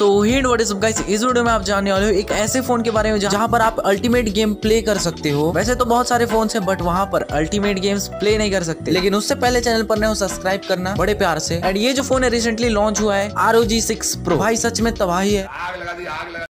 So hind what is guys इस video में आप जानने वाले हो एक ऐसे फ़ोन के बारे में जहाँ पर आप अल्टीमेट गेम प्ले कर सकते हो। वैसे तो बहुत सारे फ़ोन है बट वहाँ पर अल्टीमेट गेम्स प्ले नहीं कर सकते। लेकिन उससे पहले चैनल पर नए सब्सक्राइब करना बड़े प्यार से। एंड ये जो फ़ोन है रिसेंटली लॉन्च हुआ है R O G six pro भाई, सच में तबाही है। आग लगा दी, आग लगा